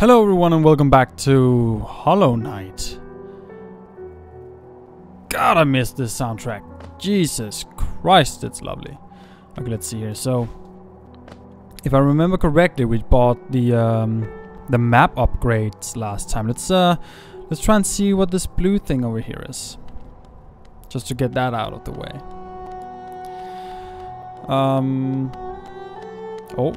Hello everyone and welcome back to Hollow Knight. God, I missed this soundtrack. Jesus Christ, it's lovely. Okay, let's see here. So, if I remember correctly, we bought the um, the map upgrades last time. Let's uh, let's try and see what this blue thing over here is, just to get that out of the way. Um. Oh.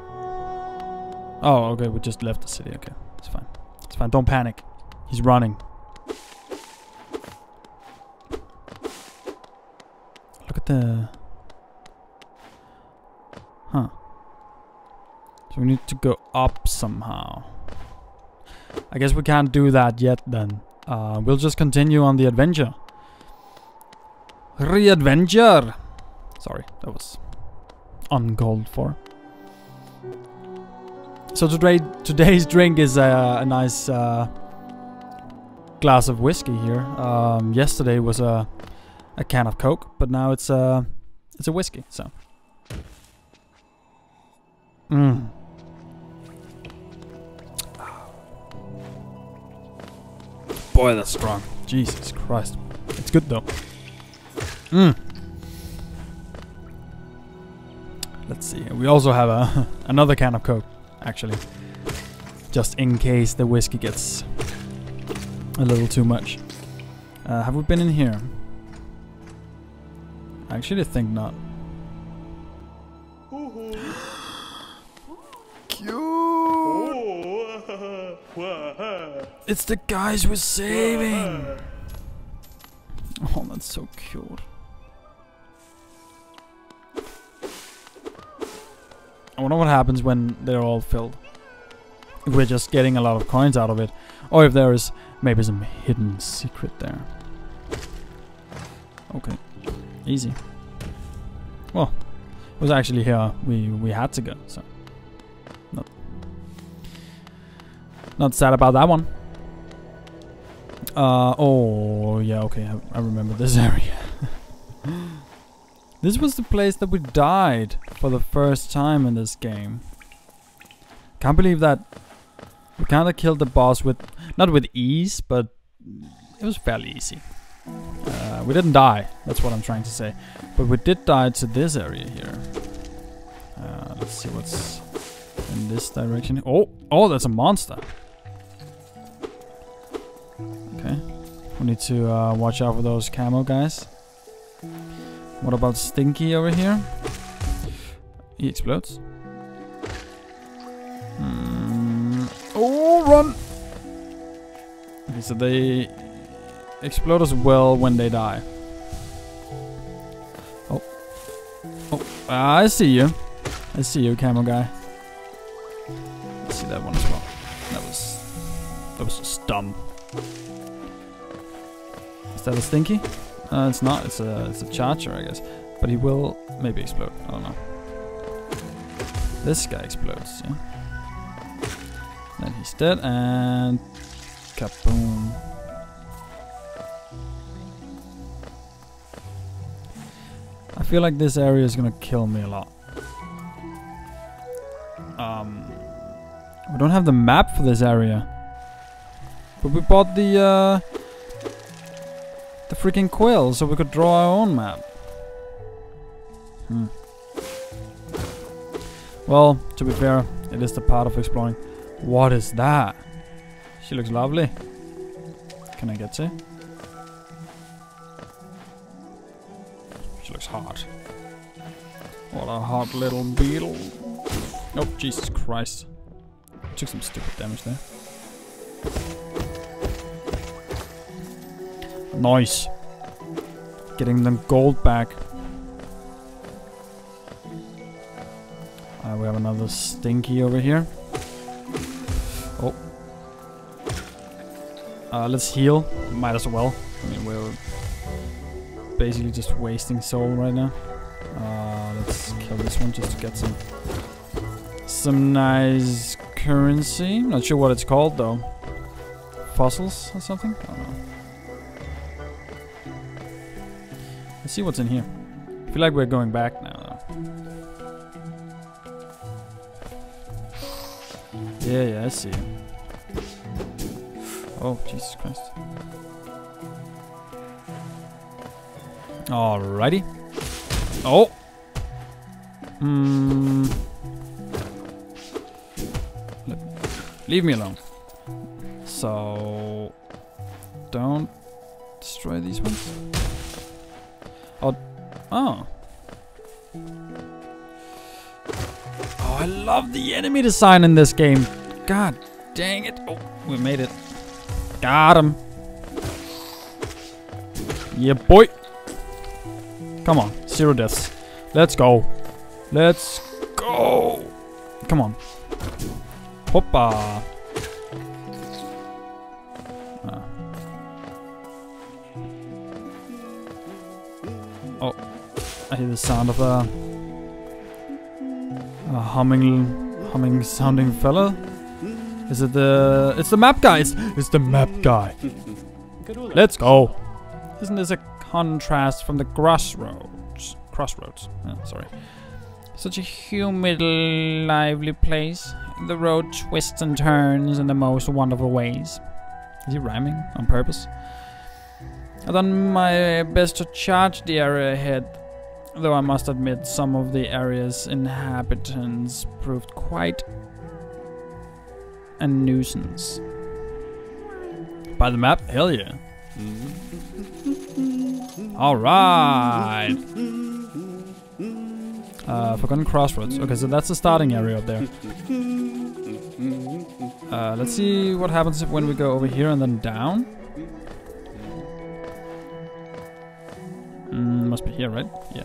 Oh, okay. We just left the city. Okay. It's fine. It's fine. Don't panic. He's running. Look at the... Huh. So we need to go up somehow. I guess we can't do that yet then. Uh, we'll just continue on the adventure. Re-adventure! Sorry, that was uncalled for. So today, today's drink is a, a nice uh, glass of whiskey here. Um, yesterday was a a can of Coke, but now it's a it's a whiskey. So, mm. boy, that's strong. Jesus Christ, it's good though. Mm. Let's see. We also have a another can of Coke actually. Just in case the whiskey gets a little too much. Uh, have we been in here? Actually I actually think not. Cute! It's the guys we're saving! Oh, that's so cute. I wonder what happens when they're all filled. If we're just getting a lot of coins out of it. Or if there is maybe some hidden secret there. Okay. Easy. Well, it was actually here we, we had to go, so... Not, not sad about that one. Uh, oh, yeah, okay, I, I remember this area. This was the place that we died for the first time in this game. Can't believe that we kind of killed the boss with, not with ease, but it was fairly easy. Uh, we didn't die, that's what I'm trying to say. But we did die to this area here. Uh, let's see what's in this direction. Oh, oh, that's a monster. Okay, we need to uh, watch out for those camo guys. What about Stinky over here? He explodes. Mm. Oh, run! Okay, so they explode as well when they die. Oh. Oh, I see you. I see you, camo guy. I see that one as well. That was... That was just dumb. Is that a Stinky? Uh, it's not. It's a it's a charger, I guess. But he will maybe explode. I don't know. This guy explodes. Yeah. Then he's dead and kaboom. I feel like this area is gonna kill me a lot. Um, we don't have the map for this area, but we bought the. Uh, the freaking quill so we could draw our own map. Hmm. Well, to be fair, it is the part of exploring. What is that? She looks lovely. Can I get to? She looks hot. What a hot little beetle. Oh, Jesus Christ. Took some stupid damage there. Nice. Getting them gold back. Uh, we have another stinky over here. Oh. Uh, let's heal. Might as well. I mean, we're basically just wasting soul right now. Uh, let's kill this one just to get some some nice currency. Not sure what it's called though. Fossils or something? I don't know. Let's see what's in here. I feel like we're going back now, though. Yeah, yeah, I see. Oh, Jesus Christ. Alrighty. Oh! Hmm. Leave me alone. So... Don't destroy these ones. The enemy design in this game. God dang it. Oh, we made it. Got him. Yeah, boy. Come on. Zero deaths. Let's go. Let's go. Come on. Hoppa. Ah. Oh, I hear the sound of a, a humming, humming sounding fella. Is it the? It's the map guy. It's, it's the map guy. Let's go. Isn't this a contrast from the crossroads? Crossroads. Oh, sorry. Such a humid, lively place. The road twists and turns in the most wonderful ways. Is he rhyming on purpose? I've done my best to charge the area ahead, though I must admit some of the area's inhabitants proved quite a nuisance. By the map? Hell yeah. Alright! Uh, Forgotten Crossroads. Okay, so that's the starting area up there. Uh, let's see what happens if when we go over here and then down. Mm, must be here, right? Yeah.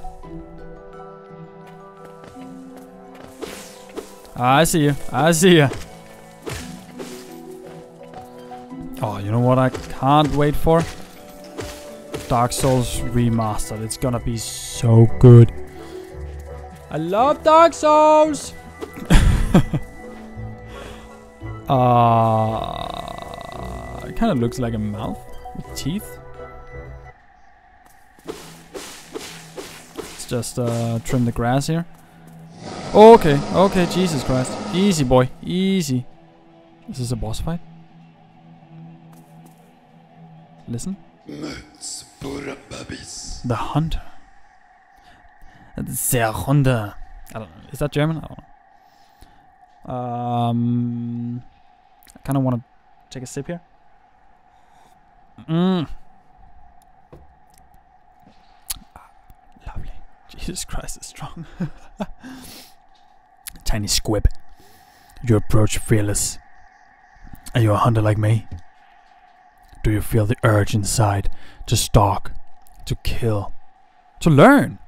I see you. I see you. Oh, you know what I can't wait for? Dark Souls Remastered. It's gonna be so good. I love Dark Souls! uh, it kind of looks like a mouth with teeth. Let's just uh, trim the grass here. Okay, okay, Jesus Christ. Easy, boy. Easy. This is this a boss fight? Listen. The Hunter. Der Hunter. I don't know. Is that German? I don't know. Um, I kind of want to take a sip here. Mm. Lovely. Jesus Christ, is strong. Tiny squib. You approach fearless. Are you a hunter like me? Do you feel the urge inside to stalk, to kill, to learn?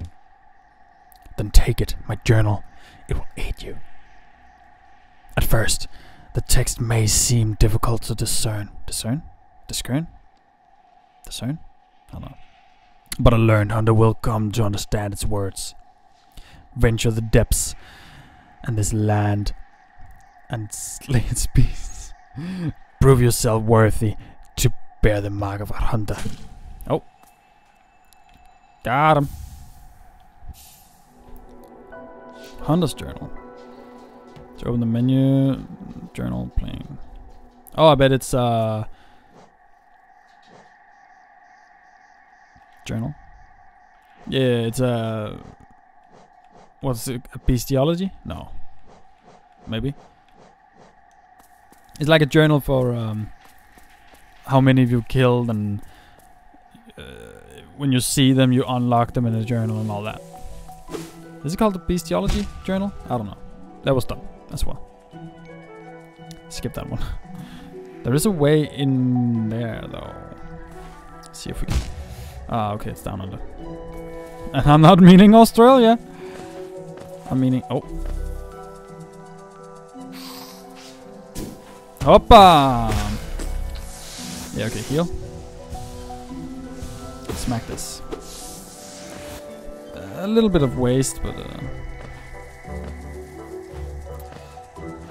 Then take it, my journal. It will aid you. At first, the text may seem difficult to discern. Discern? Discern? Discern? I don't know. But a learned hunter will come to understand its words. Venture the depths and this land and slay its beasts. Prove yourself worthy to bear the mark of a hunter. Oh. Got him. Hunter's journal. Open the menu, journal playing. Oh, I bet it's uh journal. Yeah, it's a uh, what's it? A bestiology? No, maybe. It's like a journal for um how many of you killed and uh, when you see them, you unlock them in a journal and all that. Is it called the bestiology journal? I don't know. That was dumb as well. Skip that one. there is a way in there though. Let's see if we can. Ah, okay, it's down under. And I'm not meaning Australia. I'm meaning. Oh. Hoppa! Yeah, okay, heal. Smack this. a little bit of waste, but. Uh,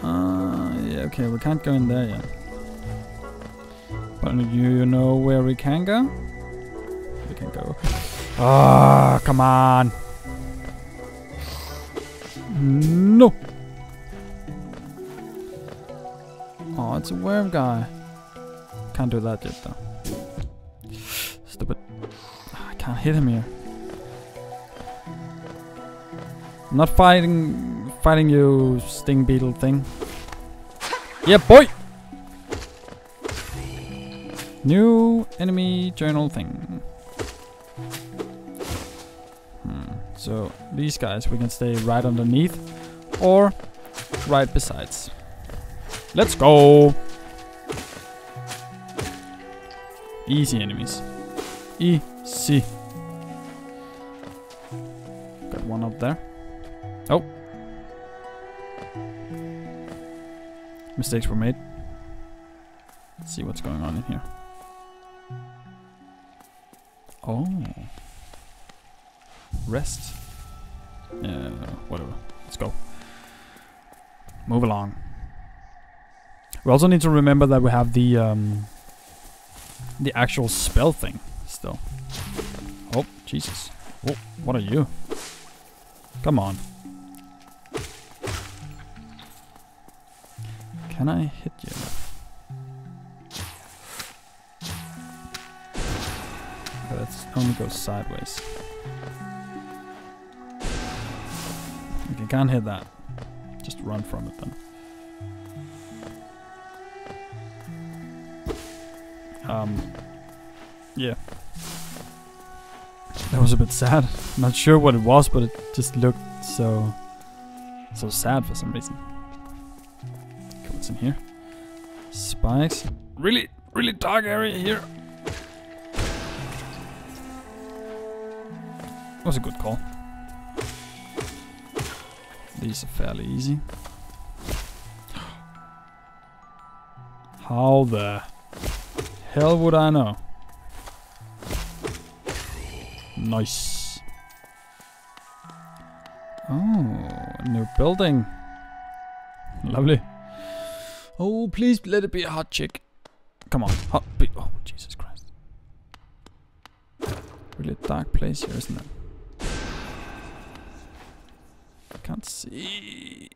uh, yeah, okay, we can't go in there yet. But you know where we can go? We can go. Ah, oh, come on. No. It's a worm guy. Can't do that yet though. Stupid. I can't hit him here. I'm not fighting fighting you sting beetle thing. Yeah boy! New enemy journal thing. Hmm. So these guys we can stay right underneath or right besides. Let's go! Easy enemies. Easy. Got one up there. Oh. Mistakes were made. Let's see what's going on in here. Oh. Rest. Yeah, whatever. Let's go. Move along. We also need to remember that we have the um, the actual spell thing still. Oh, Jesus. Oh, what are you? Come on. Can I hit you? That only go sideways. Okay, can't hit that. Just run from it then. Um, yeah. That was a bit sad. Not sure what it was, but it just looked so so sad for some reason. Okay, what's in here? Spikes. Really, really dark area here. That Was a good call. These are fairly easy. How the hell would I know? Nice. Oh, a new building. Lovely. Oh, please let it be a hot chick. Come on, hot. Be oh, Jesus Christ. Really dark place here, isn't it? I Can't see.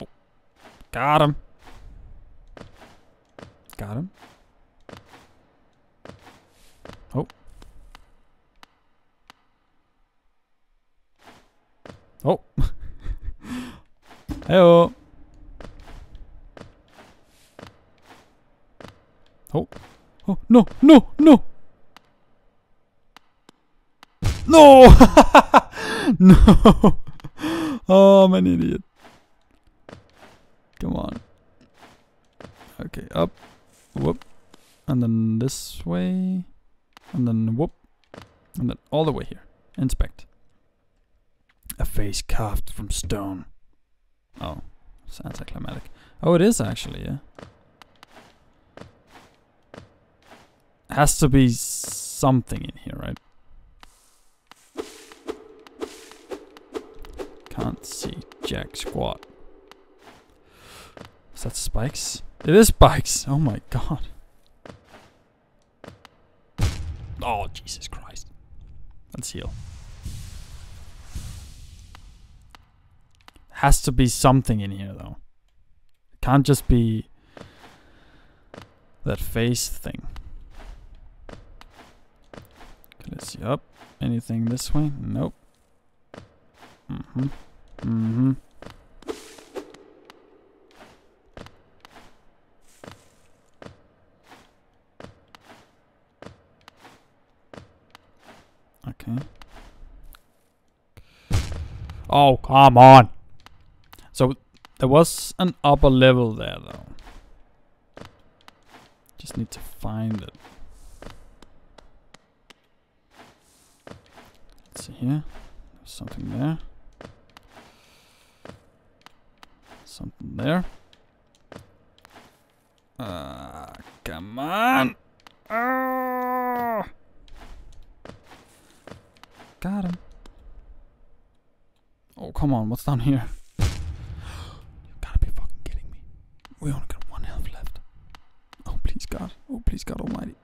Oh, got him. Got him. Oh. Oh. Heyo. Oh. Oh, no, no, no. No! no! Oh, I'm an idiot. Come on. Okay, up. Whoop. And then this way. And then whoop. And then all the way here. Inspect. A face carved from stone. Oh, it's anticlimactic. Oh, it is actually, yeah. Has to be something in here, right? Can't see jack squat. Is that spikes? It is spikes! Oh my god. Oh, Jesus Christ. Let's heal. Has to be something in here though. It can't just be that face thing. Okay, let's see up. Anything this way? Nope. Mm-hmm. Mm-hmm. Okay. Oh, come on. So there was an upper level there though. Just need to find it. Let's see here. There's something there. Something there. Ah, come on. Oh! Got him. Oh, come on. What's down here? you gotta be fucking kidding me. We only got one health left. Oh, please, God. Oh, please, God Almighty.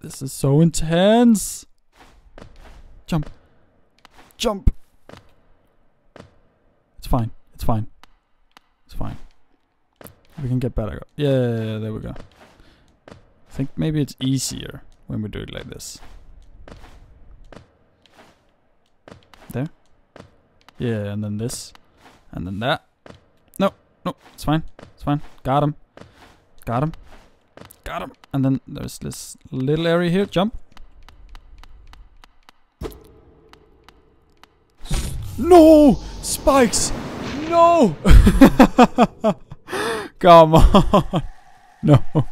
This is so intense. Jump. Jump. It's fine. It's fine. It's fine. We can get better. Yeah, yeah, yeah, there we go. I think maybe it's easier when we do it like this. There. Yeah, and then this. And then that. No, no, it's fine. It's fine. Got him. Got him. Got him. And then there's this little area here. Jump. No! Spikes! No! Come on! No.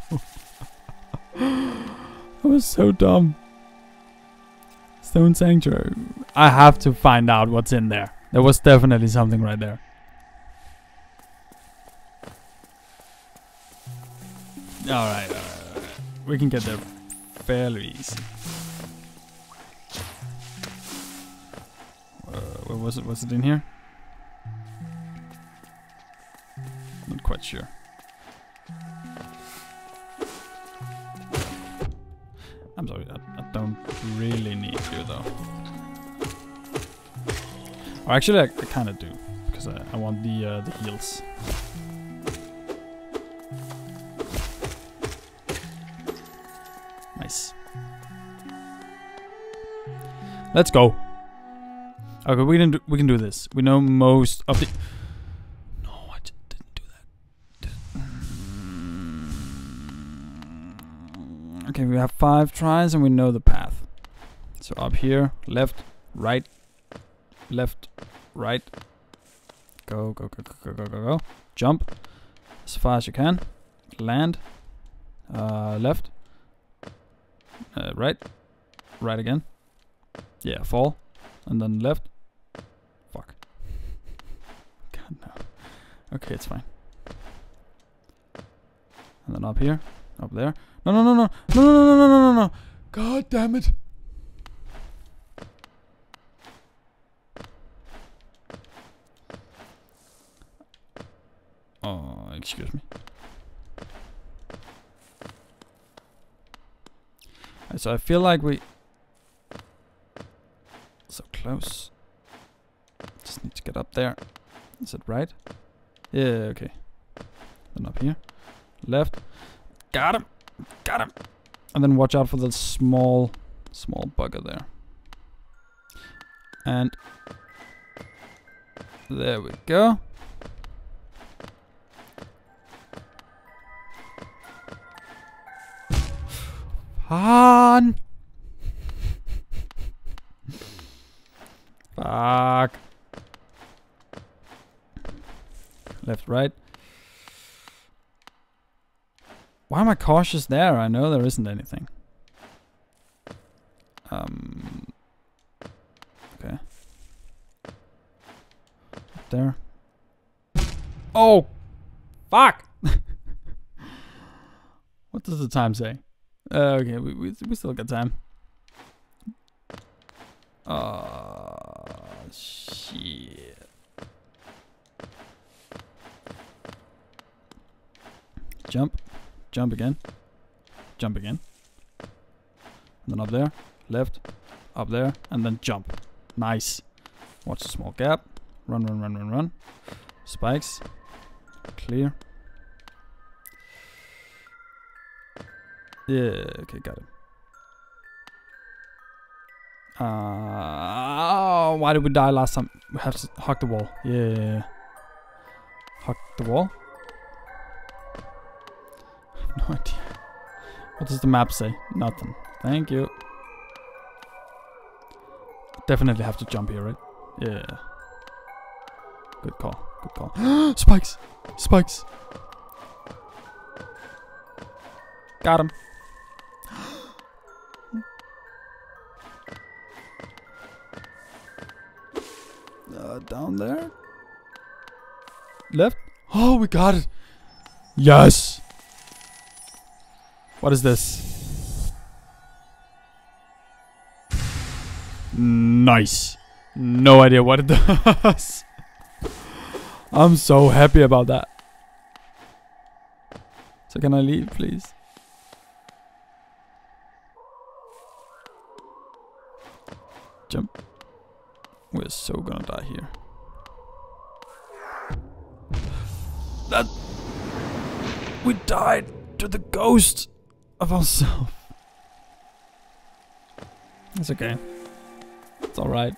That was so dumb. Stone Sanctuary. I have to find out what's in there. There was definitely something right there. Alright, alright, alright. We can get there fairly easy. Uh, where was it? Was it in here? Not quite sure. I'm sorry, I, I don't really need you though. Or actually, I, I kind of do because I, I want the uh, the heals. Let's go. Okay, we can do, we can do this. We know most of the. No, I didn't do that. Okay, we have five tries and we know the path. So up here, left, right, left, right. Go, go, go, go, go, go, go, go. Jump as far as you can. Land. Uh, left. Uh, right. Right again. Yeah, fall. And then left. Fuck. God, no. Okay, it's fine. And then up here. Up there. No, no, no, no. No, no, no, no, no, no, no. God damn it. Oh, excuse me. So I feel like we close. Just need to get up there. Is it right? Yeah, okay. Then up here. Left. Got him. Got him. And then watch out for the small small bugger there. And there we go. Fun. Fuck. Left, right. Why am I cautious there? I know there isn't anything. Um. Okay. There. Oh! Fuck! what does the time say? Uh, okay, we, we, we still got time. Oh, shit. Jump. Jump again. Jump again. And then up there. Left. Up there. And then jump. Nice. Watch the small gap. Run, run, run, run, run. Spikes. Clear. Yeah, okay, got it. Uh, why did we die last time? We have to hug the wall. Yeah. Hug the wall? No idea. What does the map say? Nothing. Thank you. Definitely have to jump here, right? Yeah. Good call. Good call. Spikes! Spikes! Got him. Uh, down there. Left. Oh, we got it. Yes. What is this? Nice. No idea what it does. I'm so happy about that. So can I leave, please? Jump. We're so gonna die here. That. We died to the ghost of ourselves. It's okay. It's alright.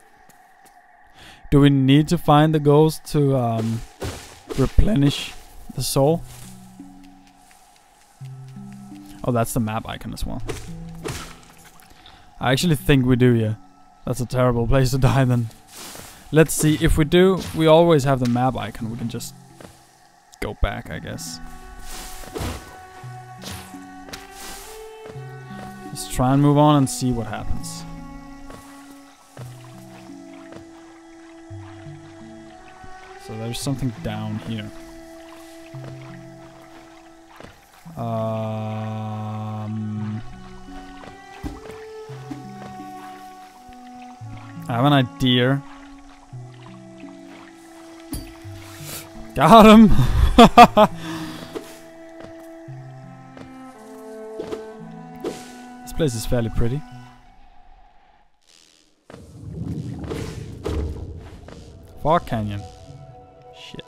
Do we need to find the ghost to um, replenish the soul? Oh, that's the map icon as well. I actually think we do, yeah. That's a terrible place to die then. Let's see, if we do, we always have the map icon. We can just go back, I guess. Let's try and move on and see what happens. So there's something down here. Um, I have an idea. Got him! place is fairly pretty. Fog Canyon. Shit.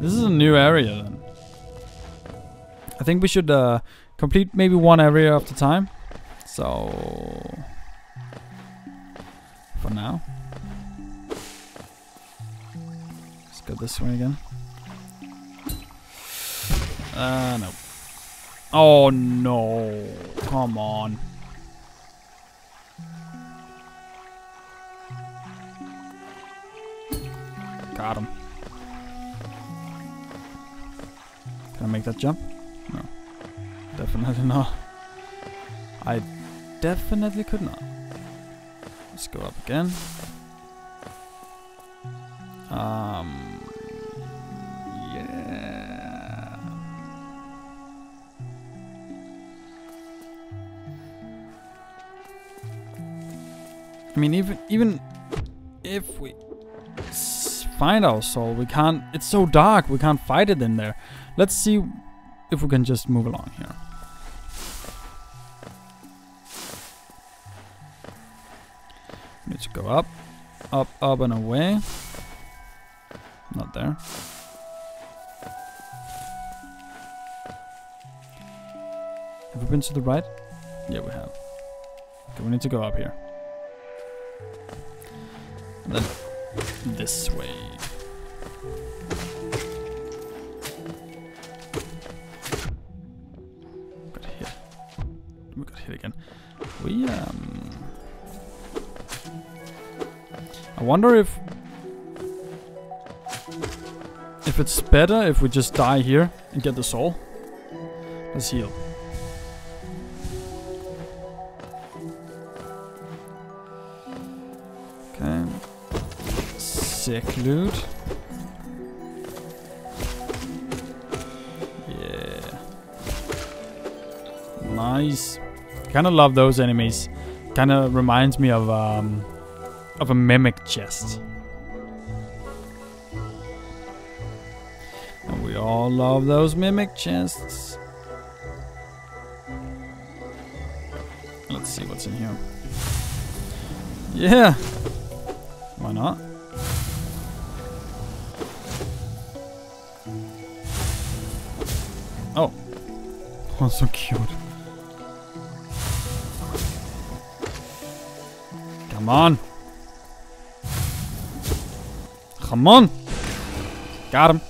This is a new area then. I think we should uh, complete maybe one area at a time. So... For now. Let's go this way again. Uh, no. Oh no. Come on. Got him. Can I make that jump? No. Definitely not. I definitely could not. Let's go up again. Um. I mean, even even if we find our soul, we can't. It's so dark. We can't fight it in there. Let's see if we can just move along here. To go up, up, up and away. Not there. Have we been to the right? Yeah, we have. Okay, we need to go up here. Then this way. Got hit. We got hit again. We um. I wonder if if it's better if we just die here and get the soul. Let's heal. Sick loot. Yeah. Nice. Kind of love those enemies. Kind of reminds me of um of a mimic chest. And we all love those mimic chests. Let's see what's in here. Yeah. Why not? Oh, so cute. Come on. Come on. Got him.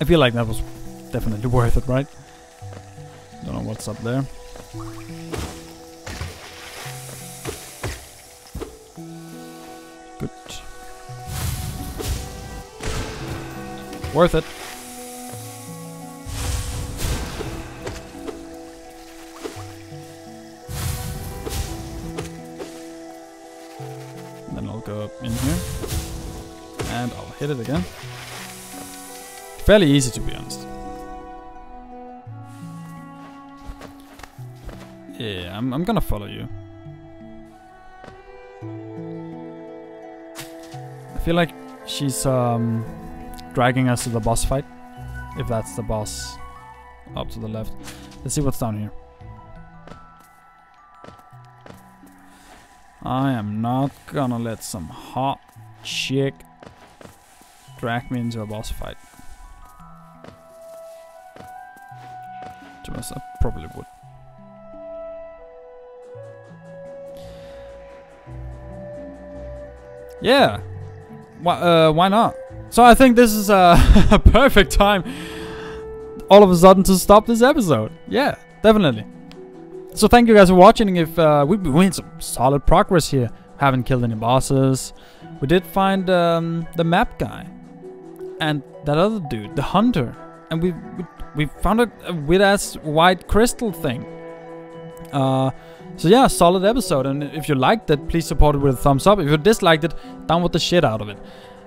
I feel like that was definitely worth it, right? Don't know what's up there. Good. Worth it. In here. And I'll hit it again. Fairly easy to be honest. Yeah, I'm, I'm gonna follow you. I feel like she's um, dragging us to the boss fight. If that's the boss up to the left. Let's see what's down here. I am not gonna let some hot chick drag me into a boss fight. To honest, I probably would. Yeah. Why, uh, why not? So I think this is a, a perfect time all of a sudden to stop this episode. Yeah, definitely. So thank you guys for watching. If uh, we, made some solid progress here. Haven't killed any bosses. We did find um, the map guy. And that other dude, the hunter. And we we, we found a, a weird ass white crystal thing. Uh, so yeah, solid episode. And if you liked it, please support it with a thumbs up. If you disliked it, downvote the shit out of it.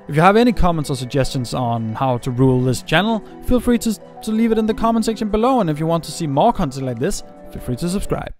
If you have any comments or suggestions on how to rule this channel, feel free to, to leave it in the comment section below. And if you want to see more content like this, feel free to subscribe.